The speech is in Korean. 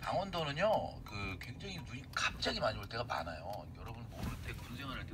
강원도는요, 그 굉장히 눈이 갑자기 많이 올 때가 많아요. 여러분 모를 때 군생활 할